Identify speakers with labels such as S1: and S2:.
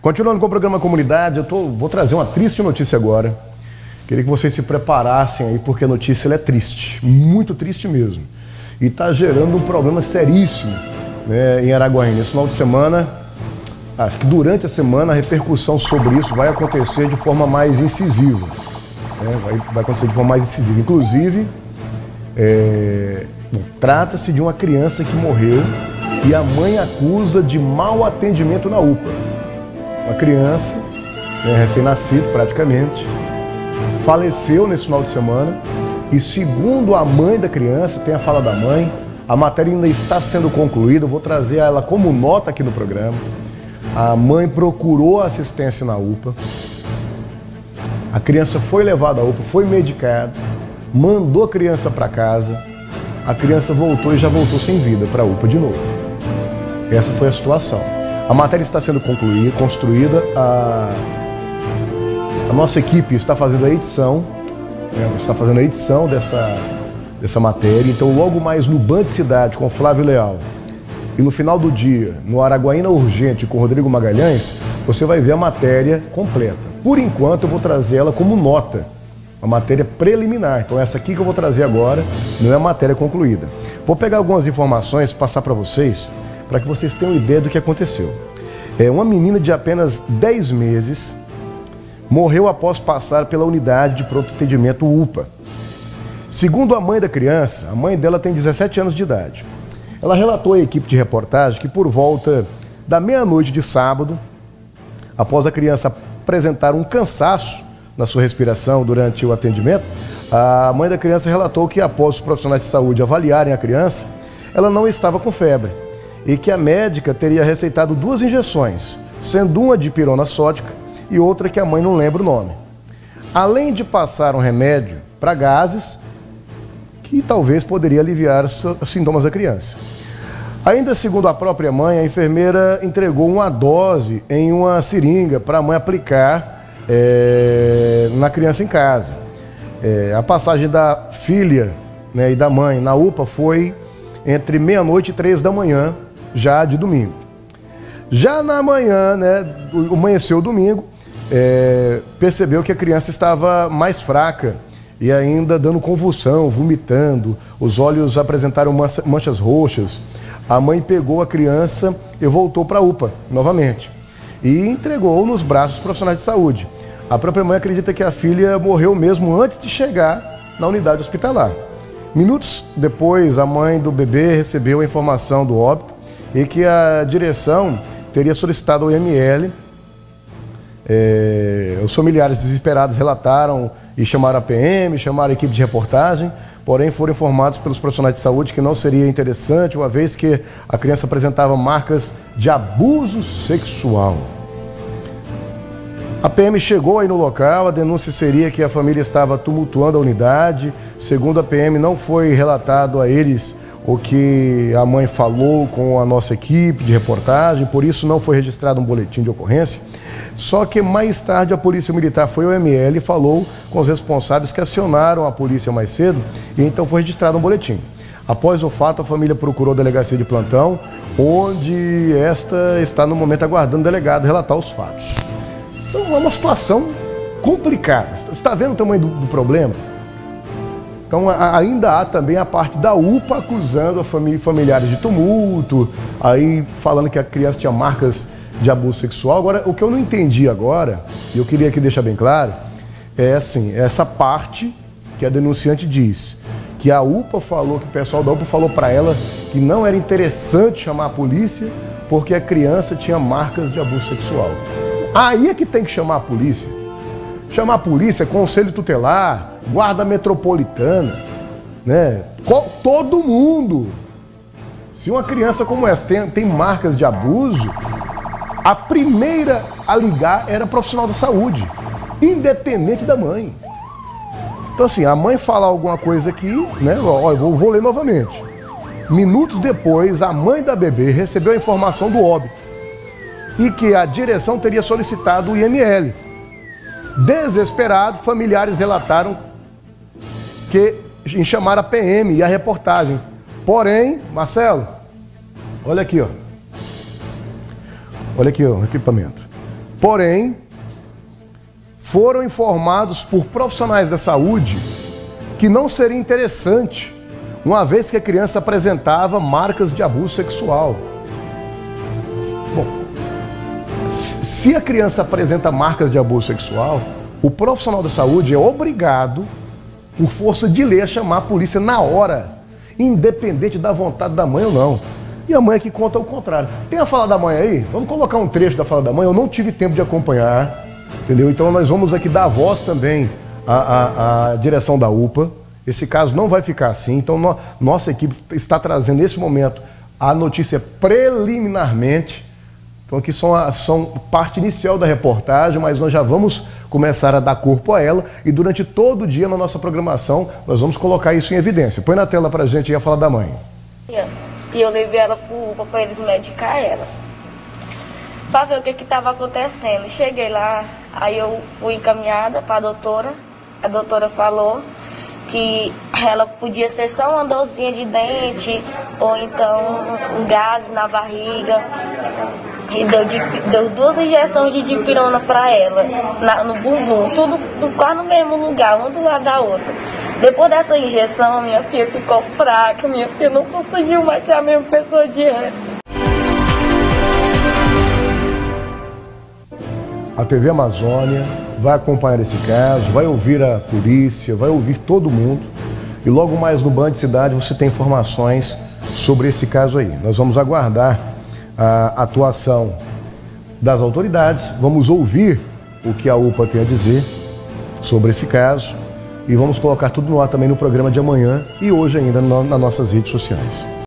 S1: Continuando com o programa Comunidade, eu tô, vou trazer uma triste notícia agora. Queria que vocês se preparassem aí, porque a notícia é triste, muito triste mesmo. E está gerando um problema seríssimo né, em Araguaína. Esse final de semana, acho que durante a semana, a repercussão sobre isso vai acontecer de forma mais incisiva. Né, vai, vai, acontecer de forma mais incisiva. Inclusive, é, trata-se de uma criança que morreu e a mãe acusa de mau atendimento na UPA. Uma criança, né, recém-nascido praticamente, faleceu nesse final de semana e segundo a mãe da criança, tem a fala da mãe, a matéria ainda está sendo concluída, eu vou trazer ela como nota aqui no programa. A mãe procurou assistência na UPA. A criança foi levada à UPA, foi medicada, mandou a criança para casa. A criança voltou e já voltou sem vida para a UPA de novo. Essa foi a situação. A matéria está sendo concluída, construída. A, a nossa equipe está fazendo a edição, né, está fazendo a edição dessa, dessa matéria. Então, logo mais no Band Cidade com Flávio Leal e no final do dia, no Araguaína Urgente com Rodrigo Magalhães, você vai ver a matéria completa. Por enquanto, eu vou trazer ela como nota, uma matéria preliminar. Então, essa aqui que eu vou trazer agora não é matéria concluída. Vou pegar algumas informações, passar para vocês, para que vocês tenham ideia do que aconteceu. É uma menina de apenas 10 meses morreu após passar pela unidade de pronto atendimento UPA. Segundo a mãe da criança, a mãe dela tem 17 anos de idade. Ela relatou à equipe de reportagem que por volta da meia-noite de sábado, após a criança apresentar um cansaço na sua respiração durante o atendimento, a mãe da criança relatou que após os profissionais de saúde avaliarem a criança, ela não estava com febre e que a médica teria receitado duas injeções, sendo uma de pirona sódica e outra que a mãe não lembra o nome. Além de passar um remédio para gases, que talvez poderia aliviar os sintomas da criança. Ainda segundo a própria mãe, a enfermeira entregou uma dose em uma seringa para a mãe aplicar é, na criança em casa. É, a passagem da filha né, e da mãe na UPA foi entre meia-noite e três da manhã, já de domingo. Já na manhã, né, amanheceu o domingo, é, percebeu que a criança estava mais fraca e ainda dando convulsão, vomitando, os olhos apresentaram manchas roxas. A mãe pegou a criança e voltou para a UPA novamente e entregou nos braços profissionais de saúde. A própria mãe acredita que a filha morreu mesmo antes de chegar na unidade hospitalar. Minutos depois, a mãe do bebê recebeu a informação do óbito e que a direção teria solicitado ao IML é, os familiares desesperados relataram e chamaram a PM, chamaram a equipe de reportagem, porém foram informados pelos profissionais de saúde que não seria interessante, uma vez que a criança apresentava marcas de abuso sexual. A PM chegou aí no local, a denúncia seria que a família estava tumultuando a unidade. Segundo a PM, não foi relatado a eles o que a mãe falou com a nossa equipe de reportagem, por isso não foi registrado um boletim de ocorrência. Só que mais tarde a Polícia Militar foi ao ML e falou com os responsáveis que acionaram a polícia mais cedo e então foi registrado um boletim. Após o fato, a família procurou a delegacia de plantão, onde esta está no momento aguardando o delegado relatar os fatos. Então é uma situação complicada. Você está vendo o tamanho do, do problema? Então ainda há também a parte da UPA acusando família, familiares de tumulto, aí falando que a criança tinha marcas de abuso sexual. Agora, o que eu não entendi agora, e eu queria aqui deixar bem claro, é assim, essa parte que a denunciante diz que a UPA falou, que o pessoal da UPA falou para ela que não era interessante chamar a polícia porque a criança tinha marcas de abuso sexual. Aí é que tem que chamar a polícia. Chamar a polícia, conselho tutelar, guarda metropolitana, né? Todo mundo. Se uma criança como essa tem, tem marcas de abuso, a primeira a ligar era profissional da saúde, independente da mãe. Então, assim, a mãe fala alguma coisa aqui, né? Ó, eu vou, vou ler novamente. Minutos depois, a mãe da bebê recebeu a informação do óbito e que a direção teria solicitado o IML. Desesperado, familiares relataram que em chamar a PM e a reportagem. Porém, Marcelo, olha aqui, ó. Olha aqui ó, o equipamento. Porém, foram informados por profissionais da saúde que não seria interessante, uma vez que a criança apresentava marcas de abuso sexual. Bom, se a criança apresenta marcas de abuso sexual, o profissional da saúde é obrigado, por força de lei, a chamar a polícia na hora, independente da vontade da mãe ou não. E a mãe é que conta o contrário. Tem a fala da mãe aí? Vamos colocar um trecho da fala da mãe. Eu não tive tempo de acompanhar, entendeu? Então nós vamos aqui dar voz também à, à, à direção da UPA. Esse caso não vai ficar assim. Então no, nossa equipe está trazendo nesse momento a notícia preliminarmente. Então aqui são, a, são parte inicial da reportagem, mas nós já vamos começar a dar corpo a ela e durante todo o dia na nossa programação nós vamos colocar isso em evidência. Põe na tela para a gente a fala da mãe.
S2: E eu levei ela pro UPA pra eles medicar ela. Pra ver o que que tava acontecendo. Cheguei lá, aí eu fui encaminhada pra doutora. A doutora falou que ela podia ser só uma dorzinha de dente, ou então um gás na barriga. E deu, de, deu duas injeções de dipirona pra ela, na, no bumbum, tudo quase no mesmo lugar, uma do lado da outra. Depois dessa injeção, minha filha ficou fraca, minha filha não conseguiu mais ser a mesma pessoa de antes.
S1: A TV Amazônia vai acompanhar esse caso, vai ouvir a polícia, vai ouvir todo mundo. E logo mais no Band Cidade você tem informações sobre esse caso aí. Nós vamos aguardar a atuação das autoridades, vamos ouvir o que a UPA tem a dizer sobre esse caso e vamos colocar tudo no ar também no programa de amanhã e hoje ainda nas nossas redes sociais.